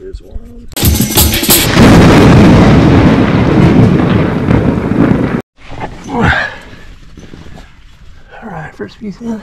There's one. All right, first piece in.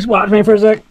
Just watch me for a sec.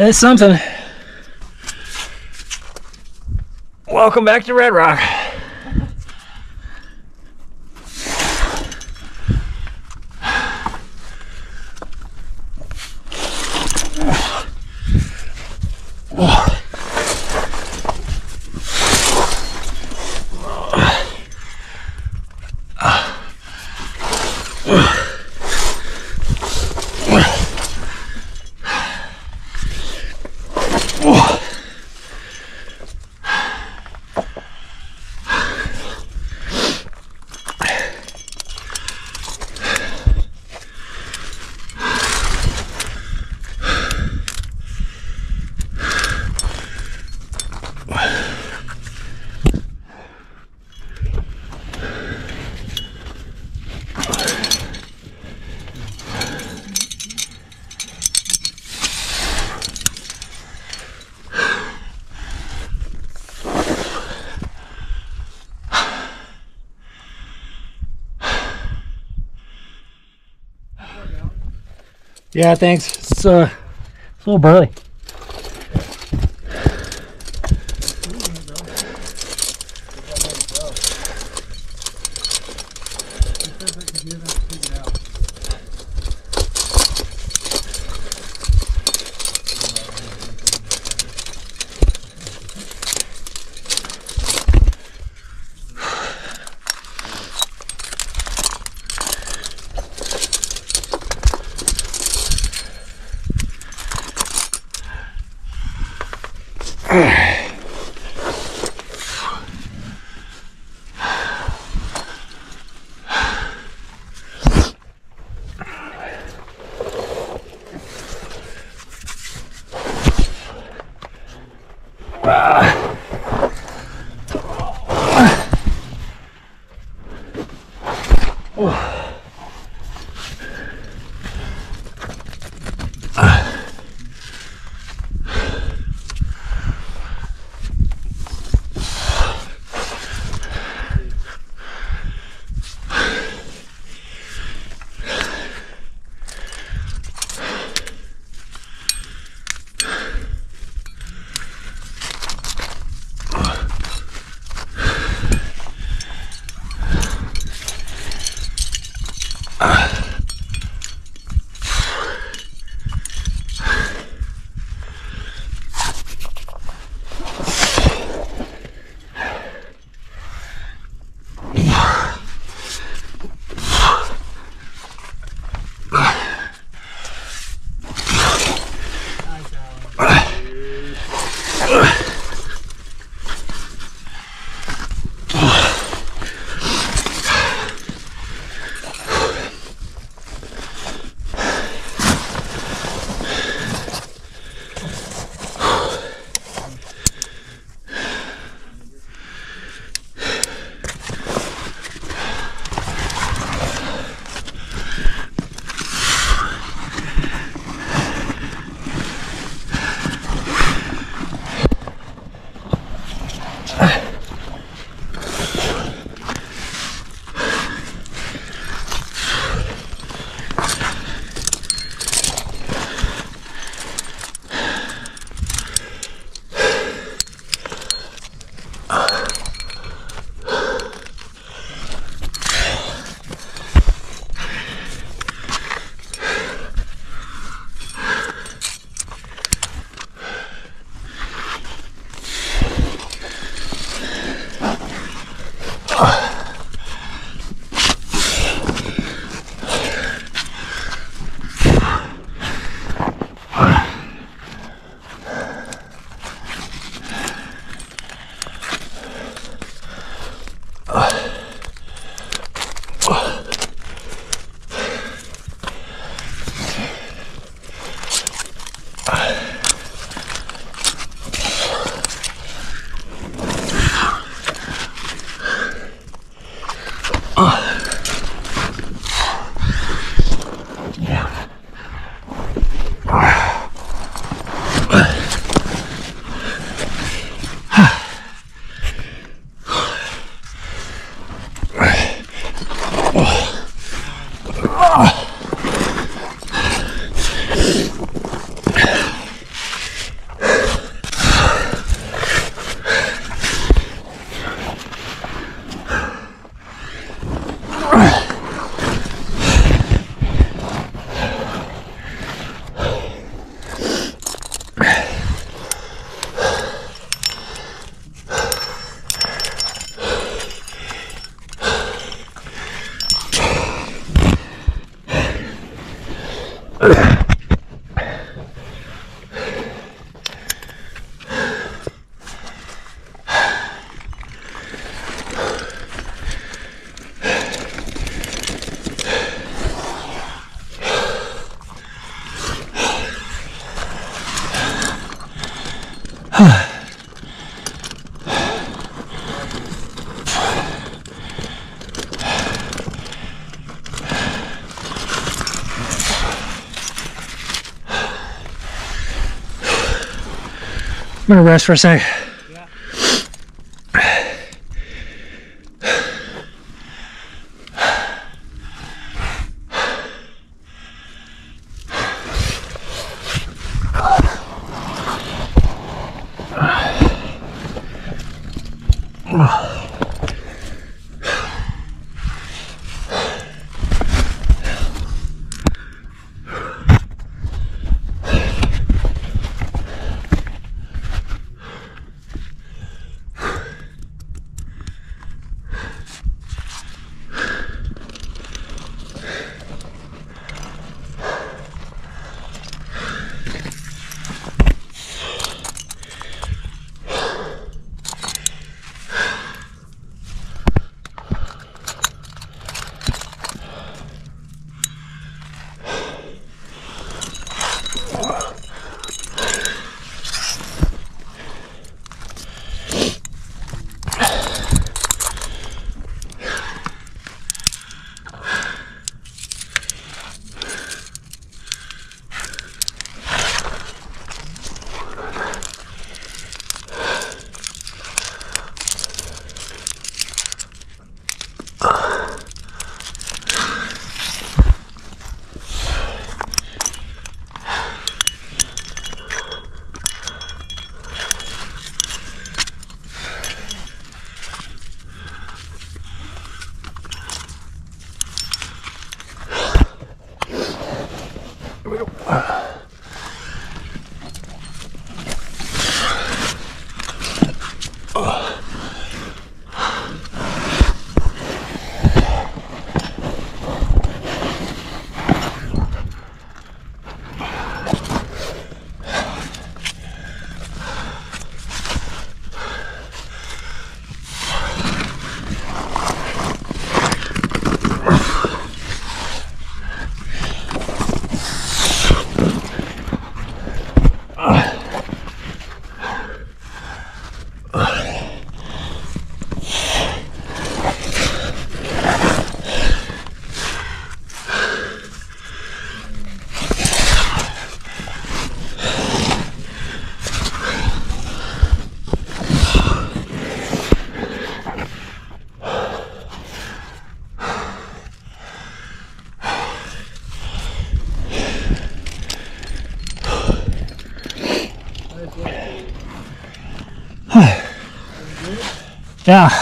That's something. Welcome back to Red Rock. Yeah, thanks. It's uh, it's a little burly. Ugh. Okay. I'm gonna rest for a sec. Yeah. Oh.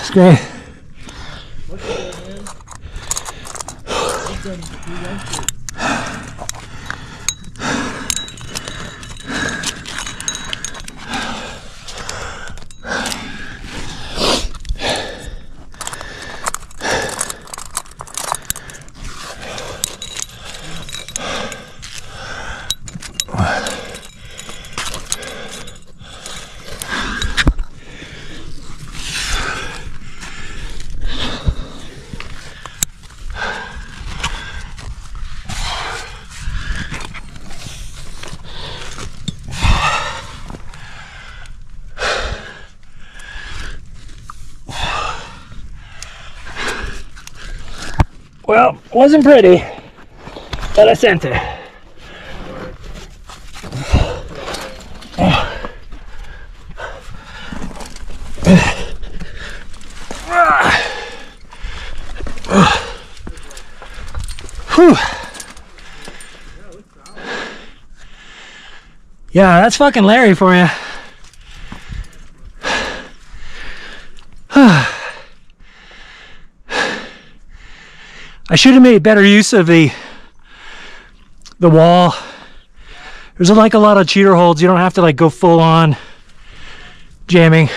it's great. Well, wasn't pretty, but I sent it. Yeah, that's fucking Larry for you. I should have made better use of the the wall. There's like a lot of cheater holds. You don't have to like go full on jamming.